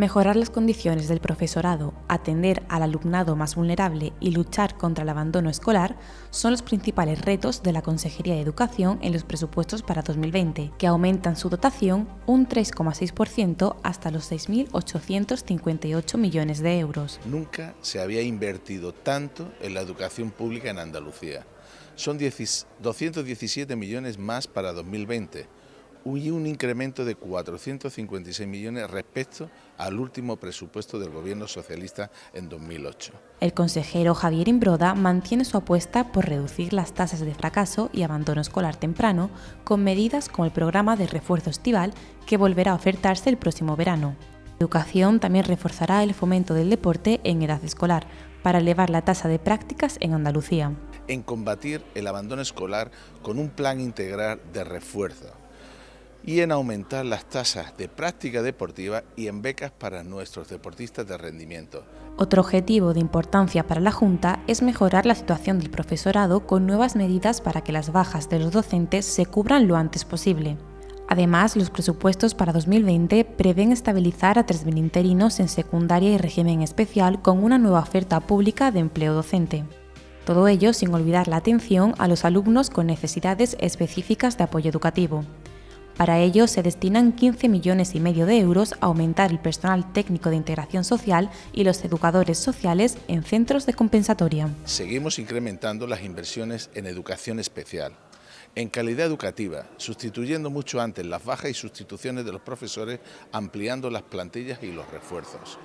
Mejorar las condiciones del profesorado, atender al alumnado más vulnerable y luchar contra el abandono escolar son los principales retos de la Consejería de Educación en los presupuestos para 2020, que aumentan su dotación un 3,6% hasta los 6.858 millones de euros. Nunca se había invertido tanto en la educación pública en Andalucía. Son 217 millones más para 2020 y un incremento de 456 millones respecto al último presupuesto del Gobierno socialista en 2008. El consejero Javier Imbroda mantiene su apuesta por reducir las tasas de fracaso y abandono escolar temprano con medidas como el programa de refuerzo estival que volverá a ofertarse el próximo verano. Educación también reforzará el fomento del deporte en edad escolar para elevar la tasa de prácticas en Andalucía. En combatir el abandono escolar con un plan integral de refuerzo y en aumentar las tasas de práctica deportiva y en becas para nuestros deportistas de rendimiento. Otro objetivo de importancia para la Junta es mejorar la situación del profesorado con nuevas medidas para que las bajas de los docentes se cubran lo antes posible. Además, los presupuestos para 2020 prevén estabilizar a 3.000 interinos en secundaria y régimen especial con una nueva oferta pública de empleo docente. Todo ello sin olvidar la atención a los alumnos con necesidades específicas de apoyo educativo. Para ello se destinan 15 millones y medio de euros a aumentar el personal técnico de integración social y los educadores sociales en centros de compensatoria. Seguimos incrementando las inversiones en educación especial, en calidad educativa, sustituyendo mucho antes las bajas y sustituciones de los profesores, ampliando las plantillas y los refuerzos.